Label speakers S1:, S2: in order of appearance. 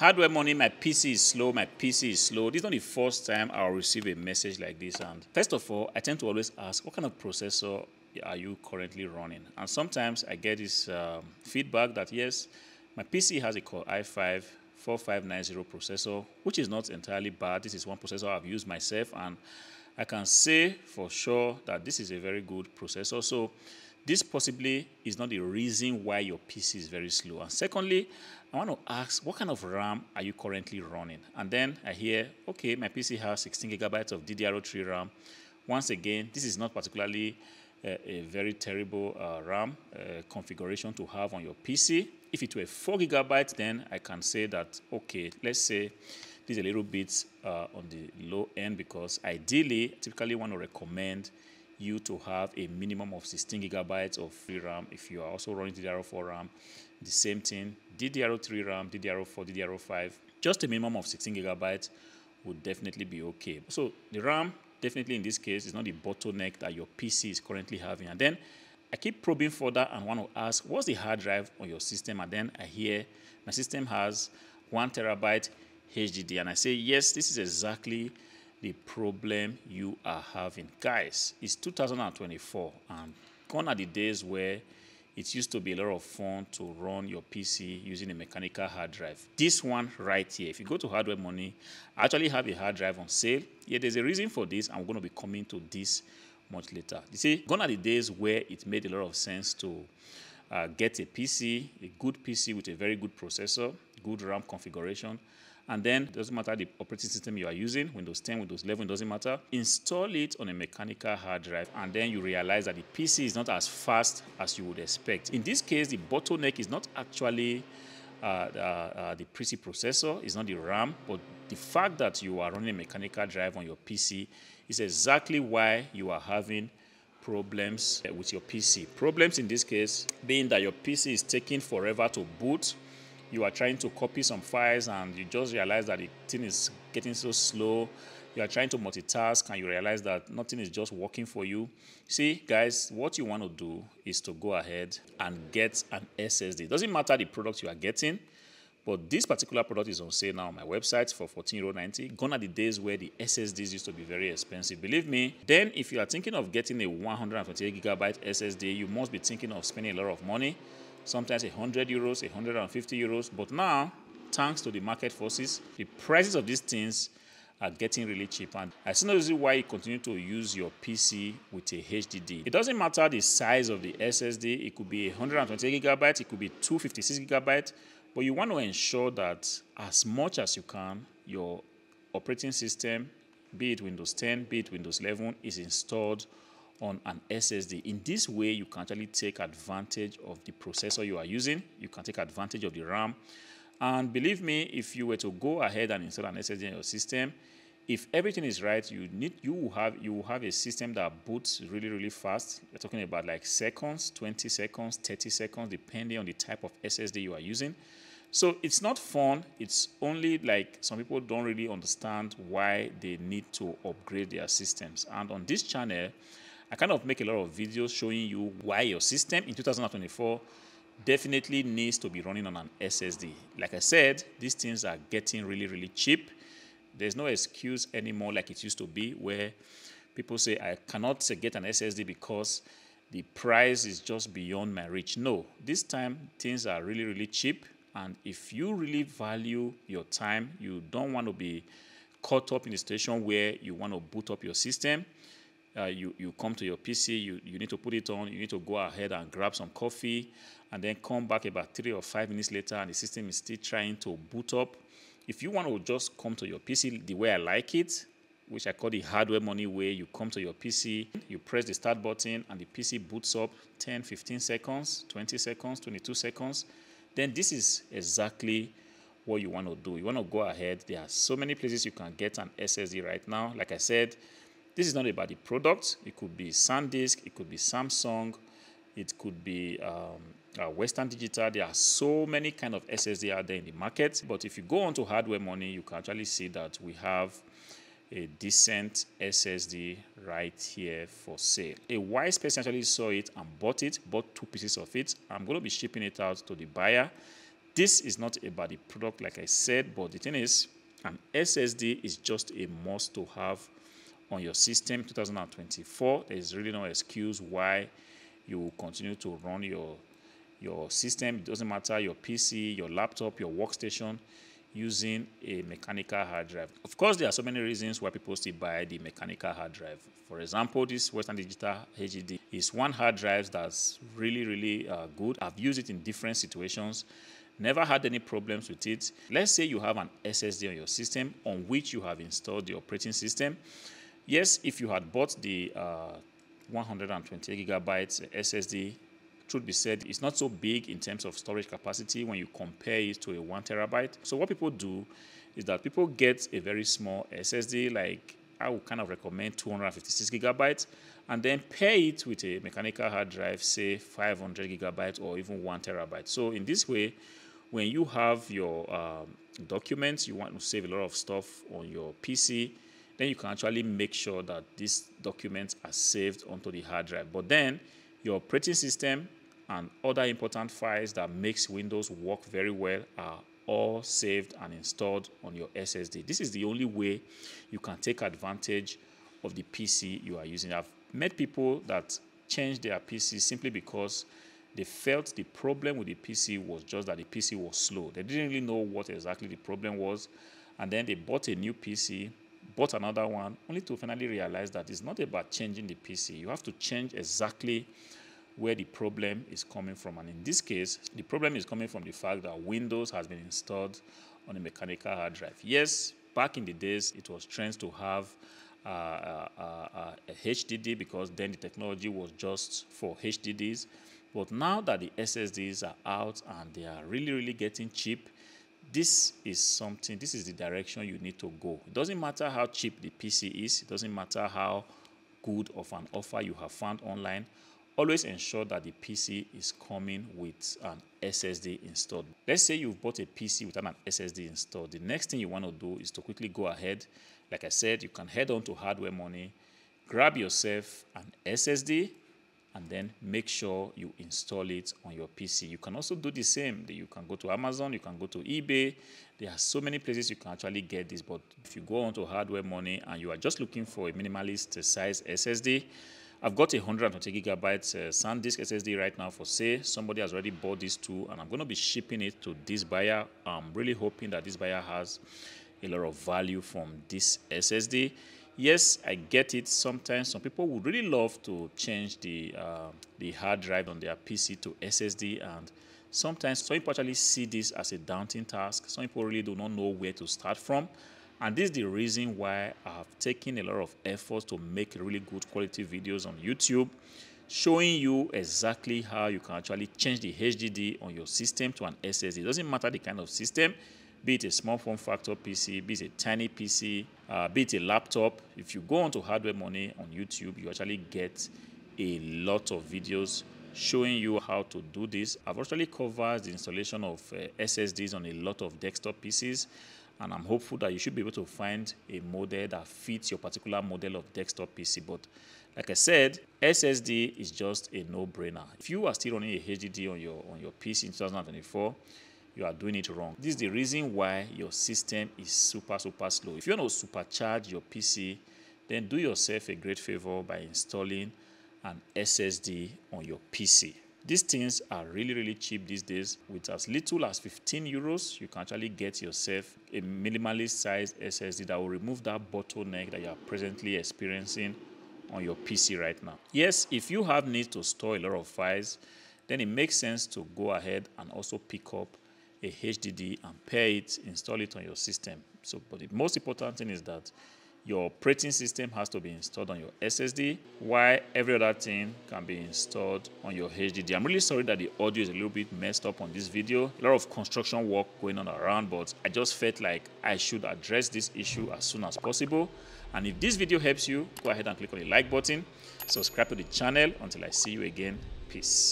S1: Hardware money, my PC is slow, my PC is slow. This is not the first time I'll receive a message like this. And first of all, I tend to always ask, what kind of processor are you currently running? And sometimes I get this um, feedback that yes, my PC has a Core i5 4590 processor, which is not entirely bad. This is one processor I've used myself, and I can say for sure that this is a very good processor. So this possibly is not the reason why your PC is very slow. And secondly, I want to ask, what kind of RAM are you currently running? And then I hear, okay, my PC has 16 gigabytes of DDR3 RAM. Once again, this is not particularly uh, a very terrible uh, RAM uh, configuration to have on your PC. If it were 4 gigabytes, then I can say that, okay, let's say this is a little bit uh, on the low end because ideally, typically want to recommend you to have a minimum of 16 gigabytes of free RAM if you are also running DDR4 RAM. The same thing, DDR3 RAM, DDR4, DDR5, just a minimum of 16 gigabytes would definitely be okay. So the RAM, definitely in this case, is not the bottleneck that your PC is currently having. And then I keep probing further and want to ask, what's the hard drive on your system? And then I hear my system has one terabyte HDD. And I say, yes, this is exactly the problem you are having. Guys, it's 2024 and gone are the days where it used to be a lot of fun to run your PC using a mechanical hard drive. This one right here, if you go to Hardware Money, I actually have a hard drive on sale. Yeah, there's a reason for this. I'm going to be coming to this much later. You see, gone are the days where it made a lot of sense to uh, get a PC, a good PC with a very good processor, good RAM configuration, and then it doesn't matter the operating system you are using, Windows 10, Windows 11, doesn't matter. Install it on a mechanical hard drive and then you realize that the PC is not as fast as you would expect. In this case, the bottleneck is not actually uh, uh, uh, the PC processor, it's not the RAM, but the fact that you are running a mechanical drive on your PC is exactly why you are having problems with your PC. Problems in this case being that your PC is taking forever to boot, you are trying to copy some files and you just realize that the thing is getting so slow. You are trying to multitask and you realize that nothing is just working for you. See, guys, what you want to do is to go ahead and get an SSD. It doesn't matter the product you are getting, but this particular product is on sale now on my website for 14.90. Gone are the days where the SSDs used to be very expensive. Believe me, then if you are thinking of getting a 128 gigabyte SSD, you must be thinking of spending a lot of money sometimes 100 euros, 150 euros. But now, thanks to the market forces, the prices of these things are getting really cheap. And I see no reason why you continue to use your PC with a HDD. It doesn't matter the size of the SSD. It could be 120 gigabytes, it could be 256 gigabytes, but you want to ensure that as much as you can, your operating system, be it Windows 10, be it Windows 11, is installed on an SSD. In this way, you can actually take advantage of the processor you are using. You can take advantage of the RAM. And believe me, if you were to go ahead and install an SSD in your system, if everything is right, you need you will have you will have a system that boots really really fast. We're talking about like seconds, 20 seconds, 30 seconds, depending on the type of SSD you are using. So it's not fun. It's only like some people don't really understand why they need to upgrade their systems. And on this channel, I kind of make a lot of videos showing you why your system in 2024 definitely needs to be running on an SSD. Like I said, these things are getting really, really cheap. There's no excuse anymore like it used to be where people say, I cannot get an SSD because the price is just beyond my reach. No, this time things are really, really cheap. And if you really value your time, you don't want to be caught up in a situation where you want to boot up your system uh, you, you come to your PC, you, you need to put it on, you need to go ahead and grab some coffee, and then come back about three or five minutes later, and the system is still trying to boot up. If you want to just come to your PC the way I like it, which I call the hardware money way, you come to your PC, you press the start button, and the PC boots up 10, 15 seconds, 20 seconds, 22 seconds, then this is exactly what you want to do. You want to go ahead. There are so many places you can get an SSD right now. Like I said, this is not about the product. It could be SanDisk, it could be Samsung, it could be um, uh, Western Digital. There are so many kind of SSD out there in the market. But if you go onto Hardware Money, you can actually see that we have a decent SSD right here for sale. A wise person actually saw it and bought it, bought two pieces of it. I'm going to be shipping it out to the buyer. This is not about the product, like I said, but the thing is, an SSD is just a must to have on your system 2024. There is really no excuse why you continue to run your your system. It doesn't matter your PC, your laptop, your workstation using a mechanical hard drive. Of course, there are so many reasons why people still buy the mechanical hard drive. For example, this Western Digital HDD is one hard drive that's really, really uh, good. I've used it in different situations. Never had any problems with it. Let's say you have an SSD on your system on which you have installed the operating system. Yes, if you had bought the uh, 128 gigabytes SSD truth be said, it's not so big in terms of storage capacity when you compare it to a one terabyte. So what people do is that people get a very small SSD, like I would kind of recommend 256 gigabytes, and then pair it with a mechanical hard drive, say 500 gigabytes or even one terabyte. So in this way, when you have your um, documents, you want to save a lot of stuff on your PC, then you can actually make sure that these documents are saved onto the hard drive. But then your operating system and other important files that makes Windows work very well are all saved and installed on your SSD. This is the only way you can take advantage of the PC you are using. I've met people that changed their PC simply because they felt the problem with the PC was just that the PC was slow. They didn't really know what exactly the problem was. And then they bought a new PC, bought another one, only to finally realize that it's not about changing the PC. You have to change exactly where the problem is coming from. And in this case, the problem is coming from the fact that Windows has been installed on a mechanical hard drive. Yes, back in the days, it was trends to have uh, uh, uh, a HDD because then the technology was just for HDDs. But now that the SSDs are out and they are really, really getting cheap, this is something, this is the direction you need to go. It doesn't matter how cheap the PC is, it doesn't matter how good of an offer you have found online always ensure that the PC is coming with an SSD installed. Let's say you've bought a PC without an SSD installed. The next thing you want to do is to quickly go ahead. Like I said, you can head on to Hardware Money, grab yourself an SSD, and then make sure you install it on your PC. You can also do the same. You can go to Amazon, you can go to eBay. There are so many places you can actually get this, but if you go on to Hardware Money and you are just looking for a minimalist size SSD, I've got a 120 gigabytes uh, SanDisk SSD right now for sale. Somebody has already bought this two, and I'm going to be shipping it to this buyer. I'm really hoping that this buyer has a lot of value from this SSD. Yes, I get it. Sometimes some people would really love to change the uh, the hard drive on their PC to SSD, and sometimes some people actually see this as a daunting task. Some people really do not know where to start from. And this is the reason why I've taken a lot of effort to make really good quality videos on YouTube, showing you exactly how you can actually change the HDD on your system to an SSD. It doesn't matter the kind of system, be it a small form factor PC, be it a tiny PC, uh, be it a laptop. If you go onto Hardware Money on YouTube, you actually get a lot of videos showing you how to do this. I've actually covered the installation of uh, SSDs on a lot of desktop PCs and I'm hopeful that you should be able to find a model that fits your particular model of desktop PC. But like I said, SSD is just a no-brainer. If you are still running a HDD on your on your PC in 2024, you are doing it wrong. This is the reason why your system is super super slow. If you want to supercharge your PC, then do yourself a great favor by installing an SSD on your PC. These things are really, really cheap these days. With as little as 15 euros, you can actually get yourself a minimalist sized SSD that will remove that bottleneck that you are presently experiencing on your PC right now. Yes, if you have need to store a lot of files, then it makes sense to go ahead and also pick up a HDD and pair it, install it on your system. So, but the most important thing is that your operating system has to be installed on your SSD, while every other thing can be installed on your HDD. I'm really sorry that the audio is a little bit messed up on this video. A lot of construction work going on around, but I just felt like I should address this issue as soon as possible. And if this video helps you, go ahead and click on the like button, subscribe to the channel. Until I see you again, peace.